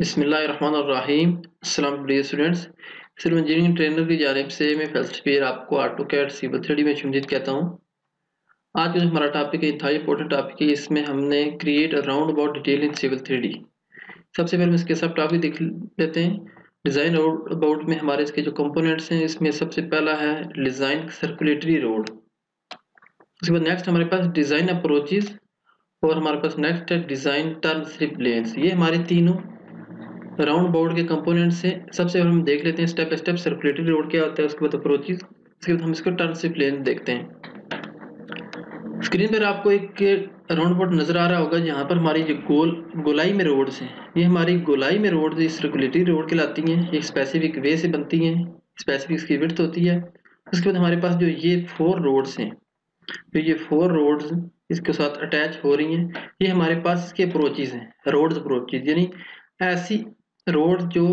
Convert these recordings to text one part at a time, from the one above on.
बिस्मिल्लाहिर्रहमानिर्रहीम। अस्सलाम dear students, सिर्फ़ इंजीनियरिंग ट्रेनर की जानब से मैं फैसलफीर आपको आटो कैट सिविल थ्री में शुमजीद कहता हूँ। आज का जो हमारा टॉपिक है इंतहा इंपॉर्टेंट टॉपिक है, इसमें हमने create a roundabout detail in civil three सबसे पहले इसके सब टॉपिक देख लेते हैं। डिज़ाइन अबाउट में हमारे इसके जो कंपोनेंट्स हैं, इसमें सबसे पहला है डिज़ाइन सर्कुलेटरी रोड उसके बाद नेक्स्ट हमारे पास डिज़ाइन अप्रोचेज और हमारे पास नेक्स्ट है डिज़ाइन टर्न स्लिप लेंस ये हमारे तीनों राउंड बोर्ड के कंपोनेंट से सबसे पहले हम देख लेते हैं स्टेप स्टेप सर्कुलेटरी रोड क्या होता है, उसके बाद अप्रोचेज उसके बाद हम इसको टर्न से प्लेन देखते हैं। स्क्रीन पर आपको एक राउंड बोर्ड नज़र आ रहा होगा, जहाँ पर हमारी जो गोल, गोलाई में रोड्स हैं। ये हमारी गोलाई में रोड सर्कुलेटरी रोड कहलाती हैं। एक स्पेसिफिक वे से बनती हैं स्पेसिफिक इसकी विर्थ होती है। उसके बाद हमारे पास जो ये फोर रोड्स हैं जो ये फोर रोड्स इसके साथ अटैच हो रही हैं। ये हमारे पास इसके अप्रोचेज हैं रोड्स अप्रोचेज यानी ऐसी रोड जो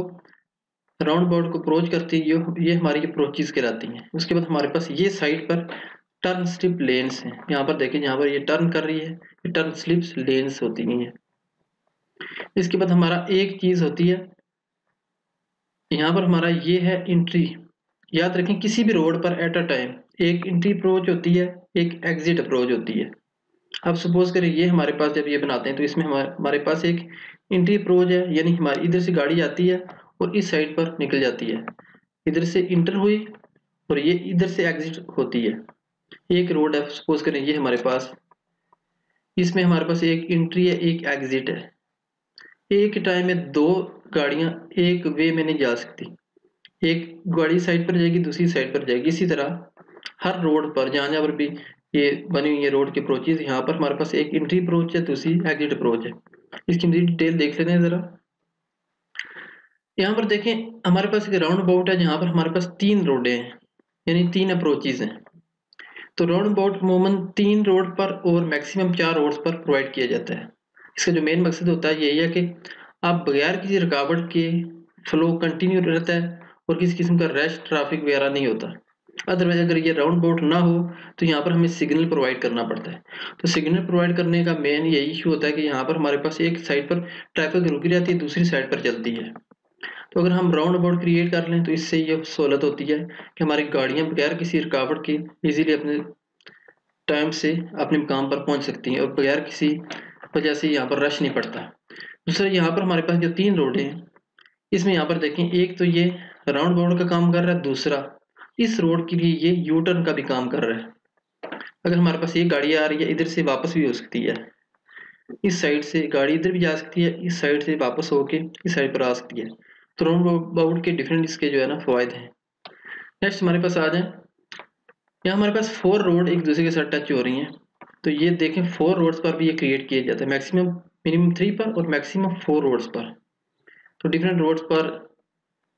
राउंड बाउंड को अप्रोच करती है, ये हमारी अप्रोचेज कहलाती हैं। उसके बाद हमारे पास ये साइड पर टर्न स्लिप लेंस हैं। यहाँ पर देखें यहाँ पर ये टर्न कर रही है, ये टर्न स्लिप्स लेंस होती हैं इसके बाद हमारा एक चीज़ होती है, यहाँ पर हमारा ये है इंट्री याद रखें, किसी भी रोड पर एट अ टाइम एक इंट्री अप्रोच होती है, एक एग्जिट अप्रोच होती है। अब सपोज़ करें, ये हमारे पास जब ये बनाते हैं तो इसमें हमारे पास एक इंट्री अप्रोच है, यानी हमारी इधर से गाड़ी आती है और इस साइड पर निकल जाती है। इधर से इंटर हुई और ये इधर से एग्जिट होती है। एक रोड है सपोज़ करें ये हमारे पास। इसमें हमारे पास एक इंट्री है, एक एग्जिट है। एक टाइम में दो गाड़ियाँ एक वे में नहीं जा सकती। एक गाड़ी साइड पर जाएगी, दूसरी साइड पर जाएगी। इसी तरह हर रोड पर, जहाँ जहाँ पर भी ये बनी हुई है रोड की अप्रोचेज यहाँ पर हमारे पास एक इंट्री अप्रोच है, दूसरी एग्जिट अप्रोच है। इसकी मजीद डिटेल देख लेते हैं ज़रा। यहाँ पर देखें, हमारे पास एक राउंड अबाउट है जहाँ पर हमारे पास तीन रोडें हैं, यानी तीन अप्रोचेज हैं। तो राउंड अबाउट अमूमन तीन रोड पर और मैक्सिमम चार रोड्स पर प्रोवाइड किया जाता है। इसका जो मेन मकसद होता है यही है कि आप बगैर किसी रुकावट के फ्लो कंटिन्यू रहता है और किसी किस्म का रेस्ट ट्रैफ़िक वगैरह नहीं होता। अदरवाइज़ अगर ये राउंड बोट ना हो तो यहाँ पर हमें सिग्नल प्रोवाइड करना पड़ता है। तो सिग्नल प्रोवाइड करने का मेन यही इशू होता है कि यहाँ पर हमारे पास एक साइड पर ट्रैफ़िक रुकी रहती है, दूसरी साइड पर चलती है। तो अगर हम राउंड अबाउट क्रिएट कर लें तो इससे ये सहूलत होती है कि हमारी गाड़ियाँ बगैर किसी रुकावट के इजीली अपने टाइम से अपने मुकाम पर पहुँच सकती हैं और बगैर किसी वजह से यहाँ पर रश नहीं पड़ता। दूसरा, यहाँ पर हमारे पास जो तीन रोड हैं, इसमें यहाँ पर देखें, एक तो ये राउंड बोर्ड का काम कर रहा है, दूसरा इस रोड के लिए ये यू टर्न का भी काम कर रहा है। अगर हमारे पास ये गाड़ी आ रही है, इधर से वापस भी हो सकती है। इस साइड से गाड़ी इधर भी जा सकती है, इस साइड से वापस होके इस साइड पर आ सकती है। तो राउंड अबाउट के डिफरेंट इसके जो है ना फवायद हैं। नेक्स्ट हमारे पास आ जाए। यहाँ हमारे पास फोर रोड एक दूसरे के साथ टच हो रही हैं। तो ये देखें फोर रोड्स पर भी ये क्रिएट किया जाता है। मैक्सिमम मिनिमम थ्री पर और मैक्सिमम फोर रोड्स पर। तो डिफरेंट रोड्स पर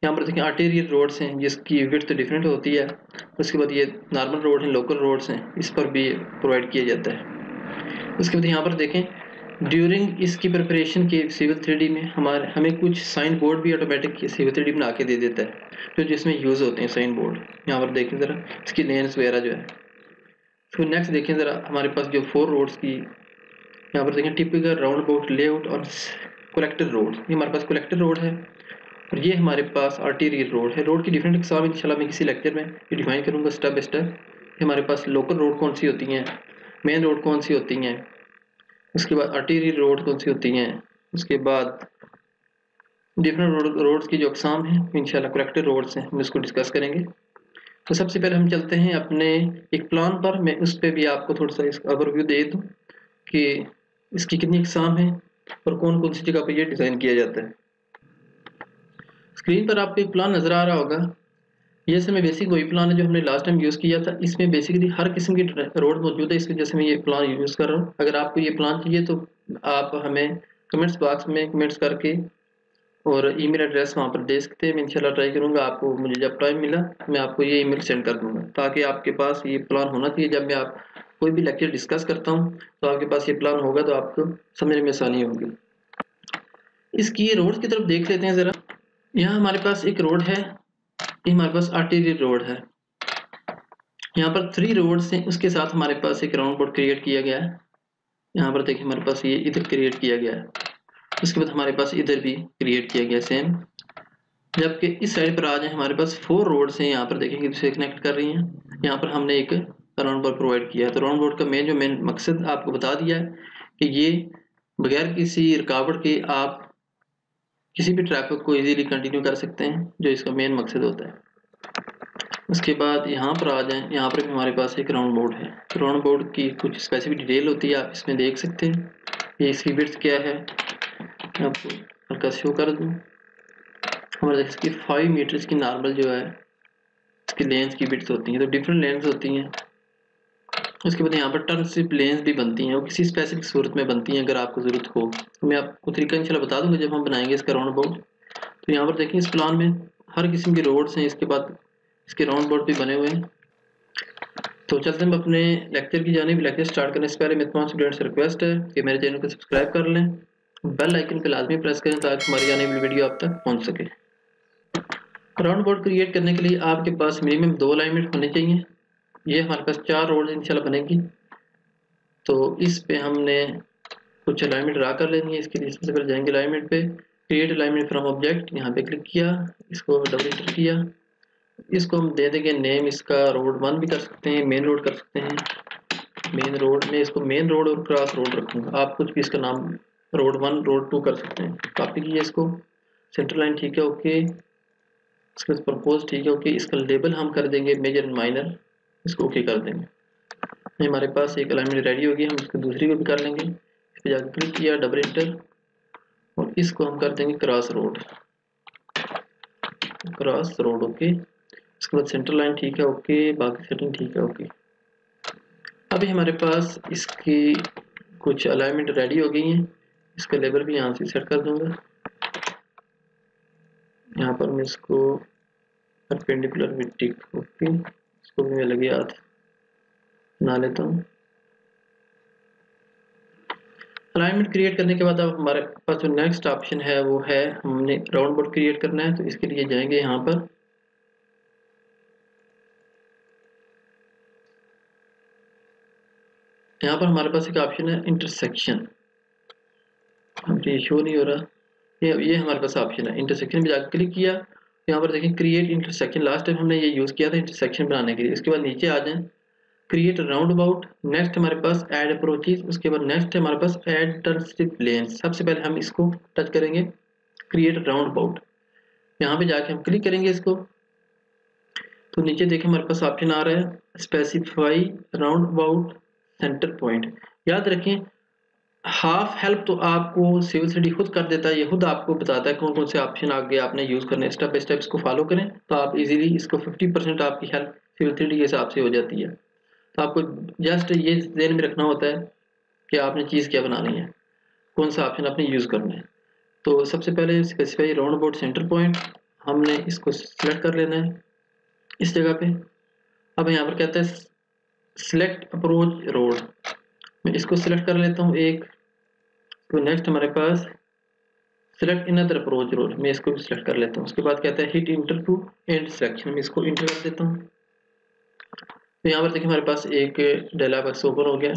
यहाँ पर देखिए आर्टेरियल रोड्स हैं, जिसकी विड्थ डिफरेंट होती है, उसके बाद ये नॉर्मल रोड हैं लोकल रोड्स हैं, इस पर भी प्रोवाइड किया जाता है। उसके बाद यहाँ पर देखें ड्यूरिंग इसकी प्रिपरेशन के सिविल थ्री में हमारे, हमें कुछ साइन बोर्ड भी ऑटोमेटिक सिविल थ्री बना के दे देता है, जो जिसमें यूज़ होते हैं साइन बोर्ड यहाँ पर देखें ज़रा, इसकी लेंस वगैरह जो है। फिर नेक्स्ट देखें ज़रा, हमारे पास जो फोर रोड्स की, यहाँ पर देखें टिपिकल राउंड अबाउट लेआउट और कलेक्टर रोड ये हमारे पास कलेक्टर रोड है और ये हमारे पास आर्टीरियल रोड है। रोड की डिफरेंट एग्ज़ाम इंशाल्लाह मैं किसी लेक्चर में ये डिफाइन करूँगा स्टेप बाई स्टेप हमारे पास लोकल रोड कौन सी होती हैं मेन रोड कौन सी होती हैं, उसके बाद आर्टीरियल रोड कौन सी होती हैं, उसके बाद डिफरेंट रोड रोड्स की जो अकसाम हैं इंशाल्लाह करेक्टेड रोड्स हैं, हम इसको डिस्कस करेंगे। तो सबसे पहले हम चलते हैं अपने एक प्लान पर। मैं उस पर भी आपको थोड़ा सा इसका ओवरव्यू दे दूँ कि इसकी कितनी अकसाम है और कौन कौन सी जगह पर यह डिज़ाइन किया जाता है। स्क्रीन पर आपको एक प्लान नज़र आ रहा होगा। ये समय बेसिक वही प्लान है जो हमने लास्ट टाइम यूज़ किया था। इसमें बेसिकली हर किस्म की रोड मौजूद है, इसकी वजह से मैं ये प्लान यूज़ कर रहा हूँ। अगर आपको ये प्लान चाहिए तो आप हमें कमेंट्स बॉक्स में कमेंट्स करके और ईमेल एड्रेस वहाँ पर दे सकते हैं। मैं इंशाल्लाह ट्राई करूँगा। आपको मुझे जब टाइम मिला, मैं आपको ये ईमेल सेंड कर दूँगा। ताकि आपके पास ये प्लान होना चाहिए। जब मैं आप कोई भी लेक्चर डिस्कस करता हूँ तो आपके पास ये प्लान होगा तो आपको समझने में आसानी होगी। इसकी रोड की तरफ़ देख लेते हैं ज़रा। यहाँ हमारे पास एक रोड है, ये हमारे पास आर्टेरियल रोड है। यहाँ पर थ्री रोड हैं, उसके साथ हमारे पास एक राउंड बोर्ड क्रिएट किया गया है। यहाँ पर देखिए हमारे पास ये इधर क्रिएट किया गया है, उसके बाद हमारे पास इधर भी क्रिएट किया गया सेम जबकि इस साइड पर आ जाए, हमारे पास फोर रोड्स हैं, यहाँ पर देखेंगे दूसरे कनेक्ट कर रही हैं। यहाँ पर हमने एक राउंड बोर्ड प्रोवाइड किया है। तो राउंड बोर्ड का मेन जो मेन मकसद आपको बता दिया है कि ये बगैर किसी रुकावट के आप किसी भी ट्रैफ़िक को इजीली कंटिन्यू कर सकते हैं, जो इसका मेन मकसद होता है। उसके बाद यहाँ पर आ जाएँ, यहाँ पर भी हमारे पास एक राउंड बोर्ड है। राउंड बोर्ड की कुछ स्पेसिफिक डिटेल होती है, आप इसमें देख सकते हैं। ये इसकी बिट्स क्या है? मैं आपको हल्का शो कर दूँ। हमारे इसकी फाइव मीटर्स की नॉर्मल जो है, इसकी लेंस की बिट्स होती हैं। तो डिफरेंट लेंस होती हैं। उसके बाद यहाँ पर टर्न स्ट्रिप लेंस भी बनती हैं, वो किसी स्पेसिफिक सूरत में बनती हैं, अगर आपको ज़रूरत हो। तो मैं आपको तरीका इंशाल्लाह बता दूँगा जब हम बनाएँगे इसका राउंड बोर्ड तो यहाँ पर देखें इस प्लान में हर किस्म के रोड्स हैं, इसके बाद इसके राउंड बोर्ड भी बने हुए हैं। तो चलते हम अपने लेक्चर की जाने लेक्चर स्टार्ट करने से पहले मेरे तमाम स्टूडेंट से रिक्वेस्ट है कि मेरे चैनल को सब्सक्राइब कर लें। बेल आइकन पर लाजमी प्रेस करें ताकि हमारी आने वाली वीडियो आप तक पहुँच सके। राउंड बोर्ड क्रिएट करने के लिए आपके पास मिनिमम दो अलाइनमेंट होने चाहिए। ये हमारे पास चार रोड इंशाल्लाह बनेगी। तो इस पे हमने कुछ अलाइनमेंट ड्रा कर लेनी है, इसके लिए सबसे पहले जाएँगे अलाइनमेंट पे। क्रिएट अलाइनमेंट फ्रॉम ऑब्जेक्ट यहाँ पे क्लिक किया, इसको डबल इंटर किया। इसको हम दे देंगे नेम इसका रोड वन भी कर सकते हैं मेन रोड कर सकते हैं। मेन रोड में इसको मेन रोड और क्रॉस रोड रखूँगा। आप कुछ भी इसका नाम रोड वन रोड टू कर सकते हैं। कॉपी किया इसको। सेंटर लाइन ठीक है ओके इसके प्रपोज ठीक है ओके इसका लेबल हम कर देंगे मेजर एंड माइनर इसको ओके कर देंगे। ये हमारे पास एक अलाइनमेंट रेडी होगी, हम इसको दूसरी को भी कर लेंगे। इस पर जाकर क्लिक किया डबल इंटर और इसको हम कर देंगे cross road cross road okay इसके बाद सेंटर लाइन ठीक है ओके बाकी सेटिंग ठीक है ओके अभी हमारे पास इसकी कुछ अलाइनमेंट रेडी हो गई हैं। इसका लेबल भी यहाँ से सेट कर दूँगा। यहाँ पर मैं इसको परपेंडिकुलर विथ ओके इसको भी मैं लगे हाथ बना लेता हूँ। अलाइनमेंट क्रिएट करने के बाद अब हमारे पास जो नेक्स्ट ऑप्शन है, वो है हमने राउंड बोर्ड क्रिएट करना है तो इसके लिए जाएँगे यहाँ पर। यहाँ पर हमारे पास एक ऑप्शन है इंटरसेक्शन ये शो नहीं हो रहा। ये ये हमारे पास ऑप्शन है। इंटरसेक्शन में जाकर क्लिक किया यहाँ पर देखें क्रिएट इंटरसेक्शन लास्ट टाइम हमने ये यूज़ किया था इंटरसेक्शन बनाने के लिए। इसके बाद नीचे आ जाएँ क्रिएट राउंड अबाउट नेक्स्ट हमारे पास एड अप्रोचेज उसके बाद नेक्स्ट हमारे पास एड टर्नस्टिप लेंस सबसे पहले हम इसको टच करेंगे क्रिएट राउंड अबाउट यहाँ पे जाके हम क्लिक करेंगे इसको। तो नीचे देखें, हमारे पास ऑप्शन आ रहा है specify roundabout centre point याद रखें हाफ़ हेल्प तो आपको सिविल स्टडी खुद कर देता है, ये खुद आपको बताता है कौन कौन से ऑप्शन आगे आपने यूज़ करने स्टेप बाई स्टेप इसको फॉलो करें तो आप इजीली इसको 50 परसेंट आपकी हेल्प सिविल स्टडी के हिसाब से हो जाती है। तो आपको जस्ट ये ध्यान में रखना होता है कि आपने चीज़ क्या बनानी है, कौन सा ऑप्शन आपने यूज़ करना है। तो सबसे पहले specify roundabout centre point हमने इसको सिलेक्ट कर लेना है इस जगह पे। अब यहाँ पर कहते हैं सिलेक्ट अप्रोच रोड मैं इसको सिलेक्ट कर लेता हूँ, एक तो नेक्स्ट हमारे पास select in other approach road मैं इसको भी सिलेक्ट कर लेता हूँ। उसके बाद कहता है hit enter to end selection में इसको इंटर कर देता हूँ। तो यहाँ पर देखिए हमारे पास एक डायलॉग बॉक्स ओपन हो गया।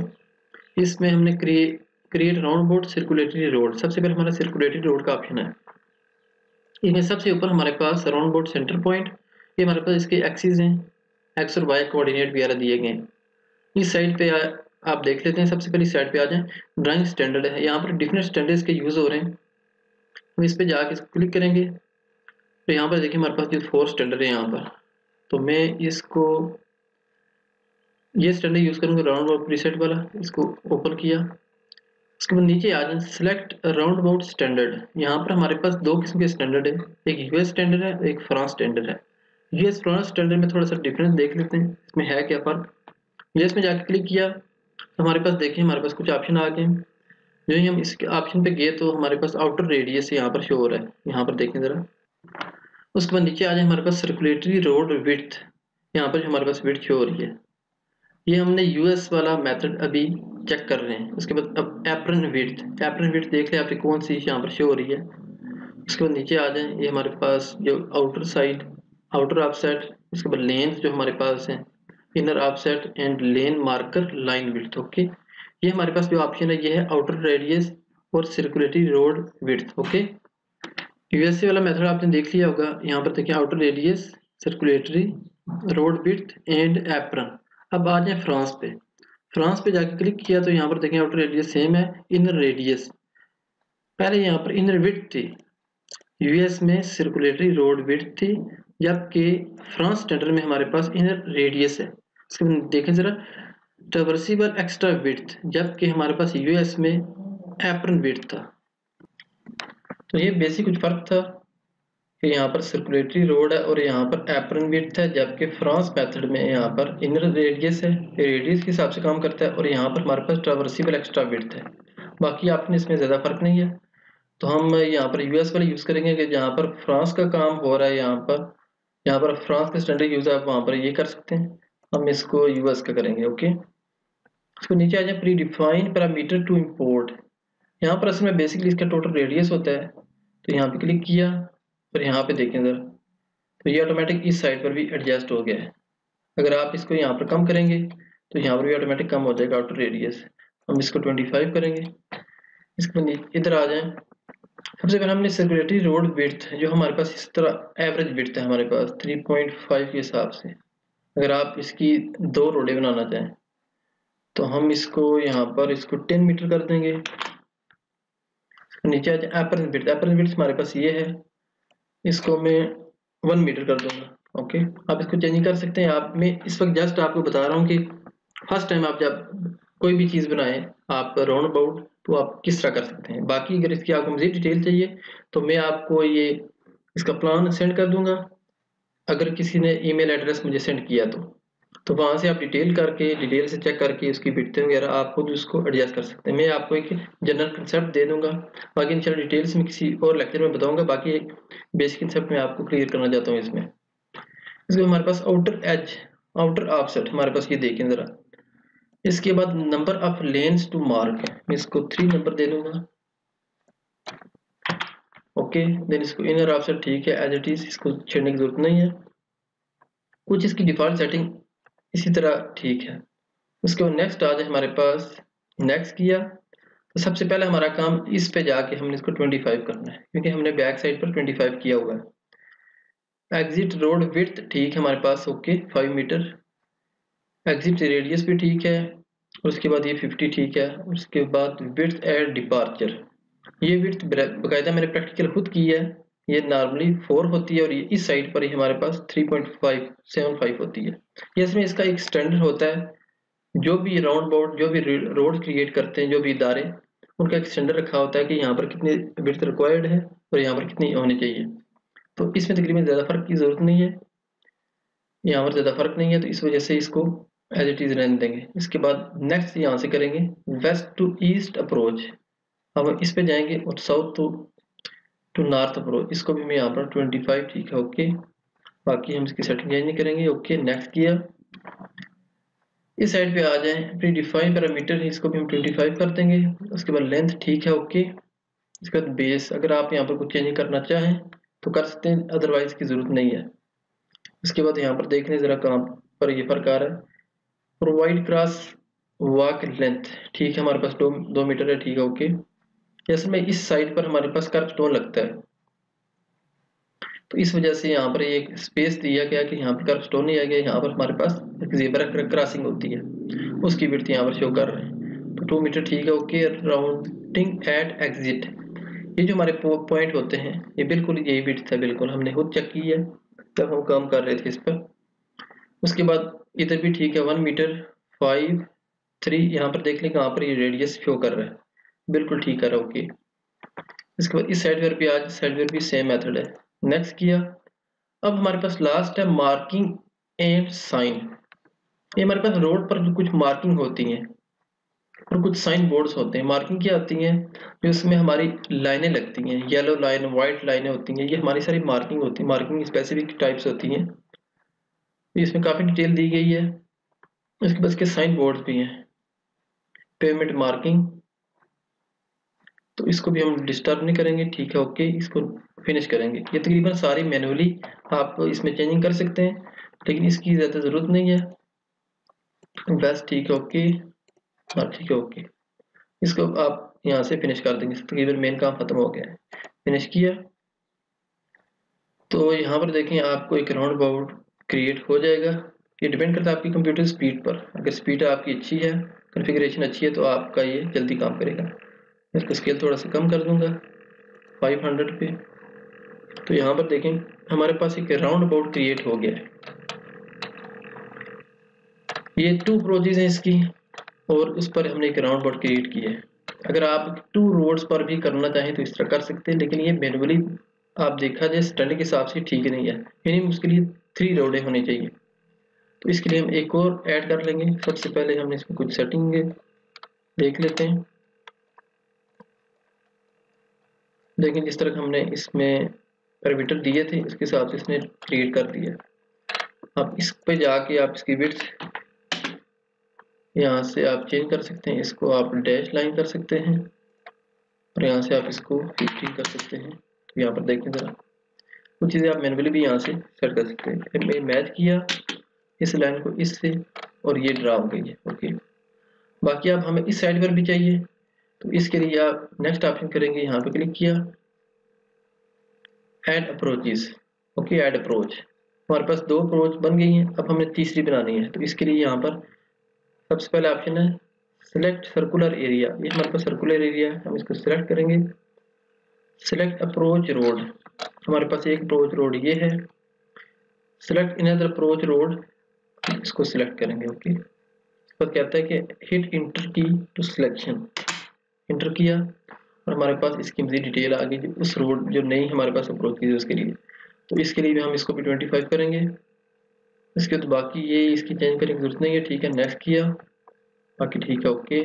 इसमें हमने create create roundabout circulatory road सबसे पहले हमारा सर्कुलेटरी रोड का ऑप्शन है। इसमें सबसे ऊपर हमारे पास राउंड बोर्ड सेंटर पॉइंट ये हमारे पास इसके एक्सिस हैं। एक्स और वाई कोऑर्डिनेट वगैरह दिए गए इस साइड पे आप देख लेते हैं, सबसे पहले साइड पे आ जाएँ। ड्राइंग स्टैंडर्ड है। यहाँ पर डिफरेंट स्टैंडर्ड्स के यूज़ हो रहे हैं। हम इस पर जाके क्लिक करेंगे। तो यहाँ पर देखिए, हमारे पास जो फोर स्टैंडर्ड है यहाँ पर। तो मैं इसको, ये स्टैंडर्ड यूज़ करूँगा राउंड अबाउट प्रीसेट वाला। इसको ओपन किया। उसके बाद नीचे आ जाए। सिलेक्ट राउंड अबाउट स्टैंडर्ड यहाँ पर हमारे पास दो किस्म के स्टैंडर्ड है। एक यूएस स्टैंडर्ड है, एक फ्रांस स्टैंडर्ड है। यूएस फ्रांस स्टैंडर्ड में थोड़ा सा डिफरेंस देख लेते हैं। इसमें है क्या फ़र्क? यूएस में जाके क्लिक किया। हमारे पास देखिए हमारे पास कुछ ऑप्शन आ गए। जो ही हम इस ऑप्शन पे गए तो हमारे पास आउटर रेडियस यहाँ पर शो हो रहा है। यहाँ पर देखें ज़रा। उसके बाद नीचे आ जाए हमारे पास सर्कुलेटरी रोड विथ यहाँ पर हमारे पास विथ शो हो रही है। ये हमने यूएस वाला मेथड अभी चेक कर रहे हैं। उसके बाद अब एप्रन विथ एप्रन विथ देख लें आपकी कौन सी यहाँ पर शो हो रही है। उसके बाद नीचे आ जाए, ये हमारे पास जो आउटर साइड आउटर ऑफ़ उसके बाद लेंथ जो हमारे पास हैं। Inner offset and lane marker line width okay ये हमारे पास जो ऑप्शन है, ये है आउटर रेडियस और circulatory road width okay USA वाला मेथड आपने देख लिया होगा, यहाँ पर देखिए outer radius circulatory road width and apron अब आ जाए फ्रांस पे। फ्रांस पे जाके क्लिक किया तो यहाँ पर देखें आउटर रेडियस सेम है इनर रेडियस पहले यहाँ पर इनर विड्थ थी। यूएस में सर्कुलेटरी रोड विड्थ थी, जबकि फ्रांस स्टैंडर्ड में हमारे पास इनर रेडियस है। देखें जरा। ट्रवर्सिबल एक्स्ट्रा विड्थ जबकि हमारे पास यूएस में एप्रन विड्थ था। तो ये बेसिक कुछ फ़र्क था। कि यहाँ पर सर्कुलेटरी रोड है और यहाँ पर एप्रन विड्थ है, जबकि फ्रांस मेथड में यहाँ पर इनर रेडियस है रेडियस के हिसाब से काम करता है और यहाँ पर हमारे पास ट्रवर्सिबल एक्स्ट्रा विड्थ है। बाकी आपने इसमें ज़्यादा फ़र्क नहीं है। तो हम यहाँ पर यूएस वाले यूज़ करेंगे कि जहाँ पर फ्रांस का काम हो रहा है, यहाँ पर यहाँ पर फ्रांस का स्टैंडर्ड यूज़ है आप वहाँ पर ये कर सकते हैं। हम इसको यूएस का करेंगे ओके इसको नीचे आ जाए pre define parameter to import यहाँ पर असल में बेसिकली इसका टोटल रेडियस होता है तो यहाँ पे क्लिक किया और यहाँ पे देखें सर तो ये ऑटोमेटिक इस साइड पर भी एडजस्ट हो गया है। अगर आप इसको यहाँ पर कम करेंगे तो यहाँ पर भी ऑटोमेटिक कम हो जाएगा आउटर रेडियस हम इसको 25 करेंगे। इसको इधर आ जाए। सबसे पहले हमने सर्कुलेटरी रोड विड्थ जो हमारे पास इस तरह एवरेज विड्थ है हमारे पास 3.5 के हिसाब से। अगर आप इसकी दो रोडे बनाना चाहें तो हम इसको यहाँ पर इसको 10 मीटर कर देंगे। नीचे आ जाए एपरेंस विड्थ हमारे पास ये है। इसको मैं वन मीटर कर दूँगा ओके आप इसको चेंज कर सकते। हैं आप, मैं इस वक्त जस्ट आपको बता रहा हूँ कि फ़र्स्ट टाइम आप जब कोई भी चीज़ बनाए, आप राउंड अबाउट तो आप किस तरह कर सकते हैं। बाकी अगर इसकी आपको मजीद डिटेल चाहिए तो मैं आपको ये, इसका प्लान सेंड कर दूँगा। अगर किसी ने ईमेल एड्रेस मुझे सेंड किया तो तो वहाँ से आप डिटेल करके, डिटेल से चेक करके उसकी बिटते वगैरह आप खुद उसको एडजस्ट कर सकते हैं। मैं आपको एक जनरल कंसेप्ट दे दूँगा। बाकी इंशाल्लाह डिटेल्स में किसी और लेक्चर में बताऊँगा। बाकी एक बेसिक कंसेप्ट मैं आपको क्लियर करना चाहता हूँ इसमें। इसमें हमारे पास आउटर एज आउटर ऑफसेट हमारे पास ये देखें ज़रा। इसके बाद number of lanes to mark मैं इसको थ्री नंबर दे दूँगा। ओके देन इसको इनर ऑप्शन ठीक है एज इट इज़ इसको छेड़ने की ज़रूरत नहीं है। कुछ इसकी डिफ़ॉल्ट सेटिंग इसी तरह ठीक है। उसके बाद नेक्स्ट आ जाए हमारे पास नेक्स्ट किया। तो सबसे पहले हमारा काम इस पे जाके हमने इसको 25 करना है, क्योंकि हमने बैक साइड पर 25 किया हुआ है। एग्जिट रोड विथ ठीक है हमारे पास ओके 5 मीटर एग्जिट रेडियस भी ठीक है, उसके बाद ये 50 ठीक है, उसके बाद विथ एड डिपार्चर ये विथ बाकायदा मैंने प्रैक्टिकल खुद की है। ये नॉर्मली फोर होती है और ये इस साइड पर ही हमारे पास 3.575 होती है। ये इसमें इसका एक स्टैंडर्ड होता है। जो भी राउंड बोर्ड जो भी रोड क्रिएट करते हैं, जो भी इदारे, उनका एक स्टैंडर्ड रखा होता है कि यहाँ पर कितनी विथ रिक्वायर्ड है और यहाँ पर कितनी होनी चाहिए। तो इसमें तकरीबन ज़्यादा फ़र्क की ज़रूरत नहीं है। यहाँ पर ज़्यादा फ़र्क नहीं है तो इस वजह से इसको एज इट इज़ रहने देंगे। इसके बाद नेक्स्ट यहाँ से करेंगे वेस्ट टू ईस्ट अप्रोच अब इस पे जाएँगे और south to to north pro इसको भी मैं यहाँ पर 25 ठीक है ओके बाकी हम इसकी सेटिंग चेंज नहीं करेंगे ओके नेक्स्ट किया इस साइड पे आ जाए प्री डिफाइन पैरामीटर है इसको भी हम 25 कर देंगे, उसके बाद लेंथ ठीक है ओके इसके बाद बेस अगर आप यहाँ पर कुछ चेंज करना चाहें तो कर सकते हैं अदरवाइज़ की ज़रूरत नहीं है। उसके बाद यहाँ पर देख लें ज़रा कहाँ पर ये फ़र्क आ रहा है प्रोवाइड क्रॉस वॉक लेंथ ठीक है, हमारे पास दो दो मीटर है, ठीक है ओके जैसे में इस साइड पर हमारे पास कर्व स्टोन लगता है। तो इस वजह से यहाँ पर एक स्पेस दिया गया कि यहाँ पर कर्व स्टोन नहीं आ गया यहाँ पर हमारे पास एक क्रॉसिंग होती है। उसकी विर्थ यहाँ पर शो कर रहे हैं। तो टू मीटर ठीक है ओके राउंडिंग एट एग्जिट ये जो हमारे पॉइंट होते हैं, ये बिल्कुल यही विर्थ है बिल्कुल हमने खुद चेक की है जब हम काम कर रहे थे इस पर। उसके बाद इधर भी ठीक है वन मीटर फाइव थ्री यहाँ पर देख लें कहाँ पर ये रेडियस शो कर रहा है। बिल्कुल ठीक कर रहा ओके। इसके बाद इस साइड पर भी आज साइड पर भी सेम मेथड है। नेक्स्ट किया। अब हमारे पास लास्ट है मार्किंग एंड साइन ये हमारे पास रोड पर कुछ मार्किंग होती हैं और कुछ साइन बोर्ड्स होते हैं। मार्किंग क्या होती हैं? जो इसमें हमारी लाइनें लगती हैं। येलो लाइन व्हाइट लाइनें होती हैं। ये हमारी सारी मार्किंग होती है। मार्किंग स्पेसिफिक टाइप्स होती हैं। इसमें काफ़ी डिटेल दी गई है। इसके पास के साइन बोर्ड भी हैं। पेमेंट मार्किंग तो इसको भी हम डिस्टर्ब नहीं करेंगे, ठीक है ओके इसको फिनिश करेंगे। ये तकरीबन सारी मैनुअली आप इसमें चेंजिंग कर सकते हैं, लेकिन इसकी ज़्यादा ज़रूरत नहीं है। बस ठीक है ओके हाँ ठीक है ओके इसको आप यहाँ से फिनिश कर देंगे। तकरीबन मेन काम खत्म हो गया है। फिनिश किया। तो यहाँ पर देखें, आपको एक राउंड अबाउट क्रिएट हो जाएगा। ये डिपेंड करता है आपकी कंप्यूटर स्पीड पर। अगर स्पीड आपकी अच्छी है कन्फिग्रेशन अच्छी है तो आपका ये जल्दी काम करेगा। इसका स्केल थोड़ा सा कम कर दूँगा 500 पे। तो यहाँ पर देखें, हमारे पास एक राउंड अबाउट क्रिएट हो गया है। ये टू प्रोजेज हैं इसकी, और उस पर हमने एक राउंड अबाउट क्रिएट किया है। अगर आप टू रोड्स पर भी करना चाहें तो इस तरह कर सकते हैं, लेकिन ये मैनुअली आप देखा जाए स्टैंडर्ड के हिसाब से ठीक नहीं है। यानी उसके लिए थ्री रोडें होनी चाहिए। तो इसके लिए हम एक और ऐड कर लेंगे। सबसे पहले हमने इसमें कुछ सेटिंग देख लेते हैं। लेकिन जिस तरह हमने इसमें पैरामीटर दिए थे, इसके हिसाब से इसने क्रिएट कर दिया। अब इस पे जाके आप इसकी विड्थ यहाँ से आप चेंज कर सकते हैं, इसको आप डैश लाइन कर सकते हैं और यहाँ से आप इसको फिफ्टी कर सकते हैं। तो यहाँ पर देखें ज़रा, कुछ चीज़ें आप मैनुअली भी यहाँ से सेट कर सकते हैं। फिर मैं मैच किया इस लाइन को इससे और ये ड्रा हो गई है ओके बाकी आप हमें इस साइड पर भी चाहिए। तो इसके लिए आप नेक्स्ट ऑप्शन करेंगे यहाँ पे क्लिक किया। Add approaches okay add approach हमारे पास दो अप्रोच बन गई हैं, अब हमें तीसरी बनानी है। तो इसके लिए यहाँ पर सबसे पहले ऑप्शन है सिलेक्ट सर्कुलर एरिया ये हमारे पास सर्कुलर एरिया है, हम इसको सिलेक्ट करेंगे। सिलेक्ट अप्रोच रोड हमारे पास एक अप्रोच रोड ये है। Select in other approach road इसको सिलेक्ट करेंगे ओके तो कहता है कि हिट इंटर की टू सिलेक्शन इंटर किया और हमारे पास इसकी मजीद डिटेल आ गई उस रोड जो नहीं हमारे पास अप्रोच की उसके लिए। तो इसके लिए भी हम इसको भी ट्वेंटी फाइव करेंगे। इसके बाद तो बाकी ये इसकी चेंज करने की ज़रूरत नहीं है, ठीक है नेक्स्ट किया। बाकी ठीक है ओके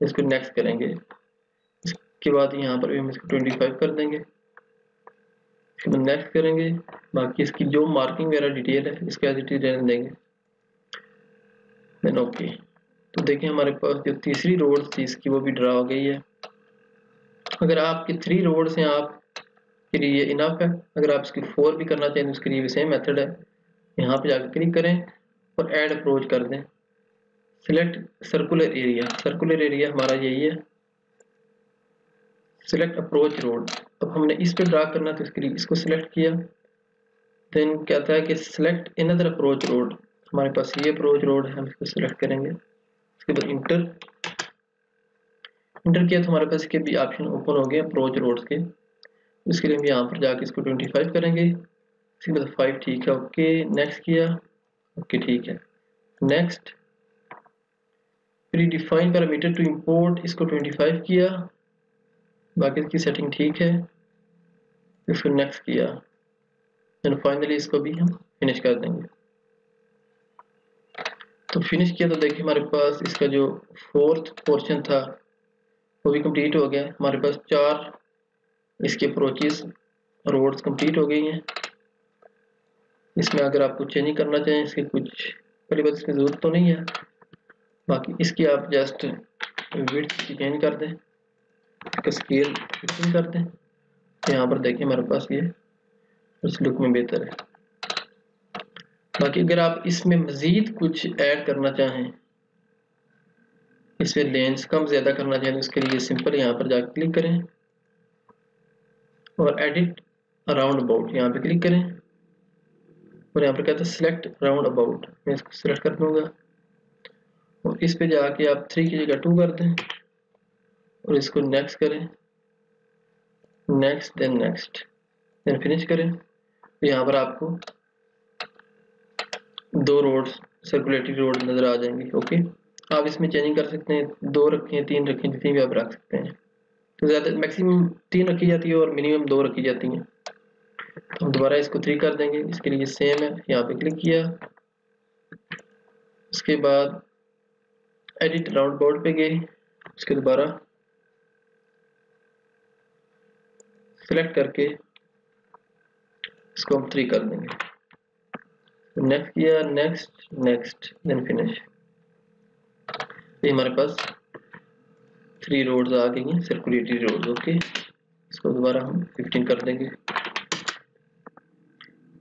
इसको नेक्स्ट करेंगे। इसके बाद यहाँ पर भी हम इसको ट्वेंटी फाइव कर देंगे। इसके बाद नेक्स्ट करेंगे। बाकी इसकी जो मार्किंग वगैरह डिटेल है, इसके इज़ रहने देंगे। देन ओके तो देखें हमारे पास जो तीसरी रोड थी, इसकी वो भी ड्रा हो गई है। अगर आपकी थ्री रोड्स हैं आप के लिए इनफ है। अगर आप इसकी फोर भी करना चाहें तो उसके लिए भी सेम मेथड है। यहाँ पे जाकर क्लिक करें और ऐड अप्रोच कर दें। Select circular area circular area हमारा यही है। सिलेक्ट अप्रोच रोड अब हमने इस पे ड्रा करना तो इसके लिए इसको सिलेक्ट किया। देन कहता है कि सिलेक्ट इनदर अप्रोच रोड हमारे पास ये अप्रोच रोड है, हम इसको सिलेक्ट करेंगे। बाद इंटर इंटर किया तो हमारे पास इसके भी ऑप्शन ओपन हो गए अप्रोच रोड्स के। इसके लिए हम यहाँ पर जाके इसको 25 करेंगे। इसके बाद फाइव ठीक है ओके नेक्स्ट किया। ओके ठीक है। Next pre define parameter to import इसको 25 किया। बाकी इसकी सेटिंग ठीक है। इसको नेक्स्ट किया। एंड फाइनली इसको भी हम फिनिश कर देंगे। तो फिनिश किया तो देखिए हमारे पास इसका जो फोर्थ पोर्शन था, वो भी कंप्लीट हो गया हमारे पास चार इसके अप्रोचेस रोड्स कंप्लीट हो गई हैं। इसमें अगर आप कुछ चेंज करना चाहें, इसके कुछ पहली बात इसकी ज़रूरत तो नहीं है। बाकी इसकी आप जस्ट विड्थ चेंज कर दें, इसका स्केल कर दें। यहाँ पर देखिए हमारे पास ये उस लुक में बेहतर है। बाकी अगर आप इसमें मज़ीद कुछ ऐड करना चाहें इसमें लेंस कम ज़्यादा करना चाहें तो उसके लिए सिंपल यहाँ पर जाकर क्लिक करें और एडिट राउंड अबाउट यहाँ पे क्लिक करें और यहाँ पर कहते हैं सिलेक्ट राउंड अबाउट। मैं इसको सिलेक्ट कर दूँगा और इस पे जाके आप थ्री की जगह टू कर दें और इसको नेक्स्ट करें। Next then next then finish करें। तो यहाँ पर आपको दो रोड्स सर्कुलेटरी रोड नज़र आ जाएँगे ओके आप इसमें चेंजिंग कर सकते हैं, दो रखें, तीन रखें, जितनी भी आप रख सकते हैं। तो ज़्यादा मैक्सिमम तीन रखी जाती है और मिनिमम दो रखी जाती हैं। तो हम दोबारा इसको थ्री कर देंगे, इसके लिए सेम है, यहाँ पे क्लिक किया। उसके बाद एडिट राउंड बोर्ड पे गए, उसके दोबारा सिलेक्ट करके इसको हम थ्री कर देंगे। नेक्स्ट किया नेक्स्ट नेक्स्ट देन फिनिश ये हमारे पास थ्री रोड्स आ गई हैं सर्कुलेटरी रोड्स ओके इसको दोबारा हम 15 कर देंगे।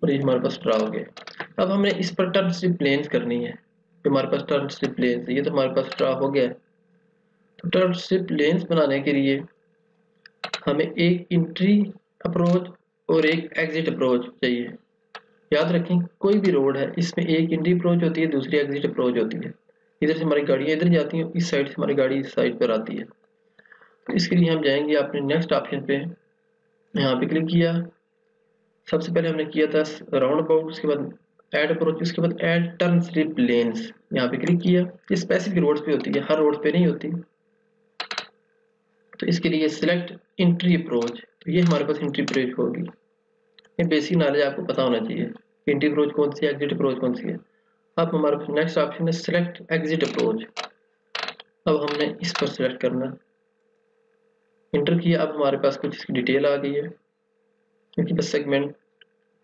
और ये हमारे पास ड्रा हो गया। अब हमने इस पर टर्न स्ट्रिप प्लेन्स करनी है। हमारे पास टर्न स्ट्रिप प्लेन्स है। ये तो हमारे पास ड्रा हो गया। तो टर्न स्ट्रिप लेंस बनाने के लिए हमें एक इंट्री अप्रोच और एक एग्जिट अप्रोच चाहिए। याद रखें, कोई भी रोड है, इसमें एक इंट्री अप्रोच होती है, दूसरी एग्जिट अप्रोच होती है। इधर से हमारी गाड़ियाँ इधर जाती हैं, इस साइड से हमारी गाड़ी इस साइड पर आती है। तो इसके लिए हम जाएँगे आपने नेक्स्ट ऑप्शन पे। यहाँ पे क्लिक किया। सबसे पहले हमने किया था राउंड अबाउट उसके बाद एड अप्रोच उसके बाद एड टर्न स्लिप लेंस यहाँ पे क्लिक किया। ये स्पेसिफिक रोड्स पे होती है, हर रोड पे नहीं होती। तो इसके लिए सिलेक्ट इंट्री अप्रोच तो ये हमारे पास इंट्री अप्रोच होगी। ये बेसिक नॉलेज आपको पता होना चाहिए। इंटी अप्रोच कौन सी है? एग्जिट अप्रोच कौन सी है? अब हमारे नेक्स्ट ऑप्शन है सिलेक्ट एग्जिट अप्रोच अब हमने इस पर सिलेक्ट करना। इंटर किया। अब हमारे पास कुछ इसकी डिटेल आ गई है। क्योंकि बस सेगमेंट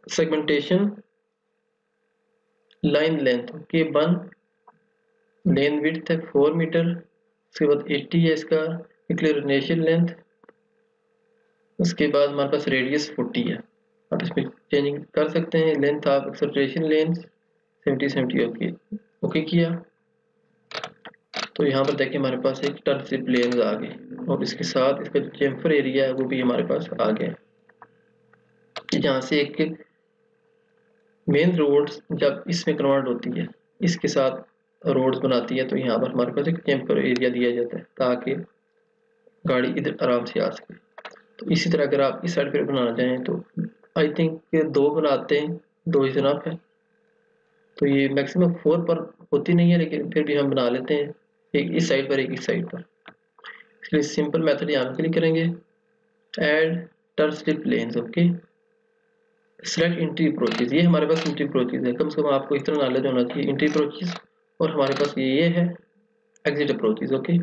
सेगमेंटेशन लाइन लेंथ के वन लेन विड्थ है फोर मीटर उसके बाद एट्टी है इसका। इंक्लिनेशन लेंथ उसके बाद हमारे पास रेडियस फोर्टी है। इसमें चेंजिंग कर सकते हैं। Length of acceleration length seventy seventy okay okay किया। तो यहाँ पर देखिए हमारे पास एक टर्न स्लिप लेंस आ गए। और इसके साथ इसका जो चेम्फर एरिया है, वो भी हमारे पास आ गया। जहाँ से एक मेन रोड जब इसमें कन्वर्ट होती है, इसके साथ रोड्स बनाती है तो यहाँ पर हमारे पास एक चैम्पर एरिया दिया जाता है, ताकि गाड़ी इधर आराम से आ सके। तो इसी तरह अगर आप इस साइड पर बनाना चाहें तो आई थिंक दो बनाते हैं, दो ही जनाब है। तो ये मैक्सिमम फोर पर होती नहीं है, लेकिन फिर भी हम बना लेते हैं, एक इस साइड पर, एक इस साइड पर। इसलिए सिंपल मेथड यहाँ पर क्लिक करेंगे। Add turn slip lanes okay select entry approaches ये हमारे पास इंट्री अप्रोचेज है। कम से कम आपको इतना नॉलेज होना चाहिए इंट्री अप्रोचेज और हमारे पास ये ये है एग्जिट अप्रोचेज ओके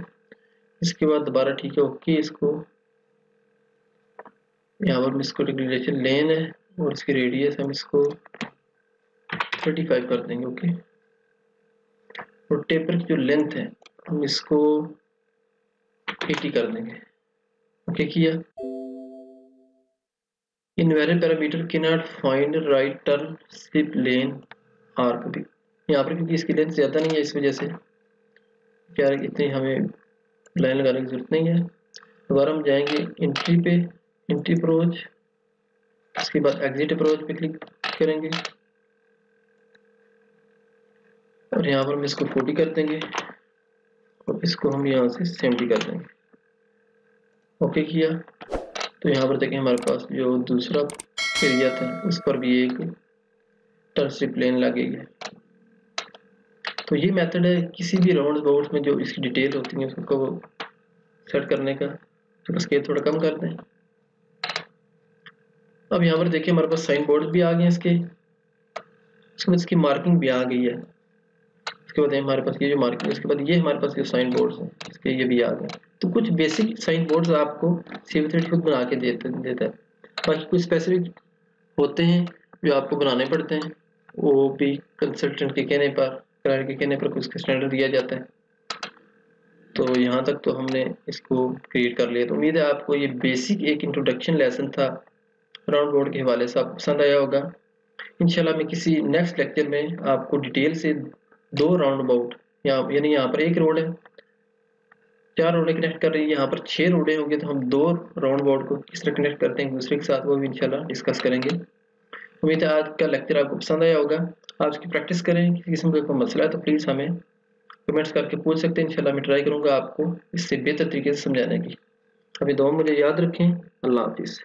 इसके बाद दोबारा ठीक है ओके इसको यहाँ पर इसको डिक्लेरेशन लेन है और इसकी रेडियस हम इसको 35 कर देंगे ओके और टेपर की जो लेंथ है, हम इसको 80 कर देंगे ओके किया? इन इनवैलिड पैरामीटर के not find right turn slip lane arc भी। यहाँ पर क्योंकि इसकी लेंथ ज़्यादा नहीं है इस वजह से, क्या इतनी हमें लाइन लगाने की ज़रूरत नहीं है। दोबारा हम जाएँगे इंट्री पे इंट्री अप्रोच उसके बाद एग्जिट अप्रोच पे क्लिक करेंगे। और यहाँ पर हम इसको 40 कर देंगे और इसको हम यहाँ से 70 कर देंगे। ओके किया। तो यहाँ पर देखें हमारे पास जो दूसरा एरिया था, उस पर भी एक टर्सी प्लेन लगेगी तो ये मेथड है, किसी भी राउंड बाउंड में जो इसकी डिटेल होती है, उसको सेट करने का। तो स्केल थोड़ा कम कर दें अब यहाँ पर देखिए हमारे पास साइन बोर्ड भी आ गए इसके। उसके बाद इसकी मार्किंग भी आ गई है। उसके बाद हमारे पास ये जो मार्किंग उसके बाद ये हमारे पास जो साइन बोर्ड्स हैं, इसके ये भी आ गए तो कुछ बेसिक साइन बोर्ड्स आपको सी खुद बना के देते, देता है। बाकी कुछ स्पेसिफिक होते हैं जो आपको बनाने पड़ते हैं। वो भी कंसल्टेंट के कहने पर क्लाइंट के कहने पर कुछ स्टैंडर्ड दिया जाता है। तो यहाँ तक तो हमने इसको क्रिएट कर लिया। तो उम्मीद है आपको ये बेसिक एक इंट्रोडक्शन लेसन था। राउंड बोर्ड के हवाले से आपको पसंद आया होगा। इंशाल्लाह मैं किसी नेक्स्ट लेक्चर में आपको डिटेल से दो राउंड अबाउट यहाँ यानी यहाँ पर एक रोड है। चार रोडें कनेक्ट कर रही है। यहाँ पर छह रोडें होंगी तो हम दो राउंड बोर्ड को किस तरह कनेक्ट करते हैं दूसरे के साथ, वो भी इंशाल्लाह डिस्कस करेंगे। उम्मीद है आज का लेक्चर आपको पसंद आया होगा। आप उसकी प्रैक्टिस करें, किसी किस्म का कोई मसला है तो प्लीज़ हमें कमेंट्स करके पूछ सकते हैं। इंशाल्लाह मैं ट्राई करूँगा आपको इससे बेहतर तरीके से समझाने की। अभी दो मुझे याद रखें। अल्लाह हाफिज़।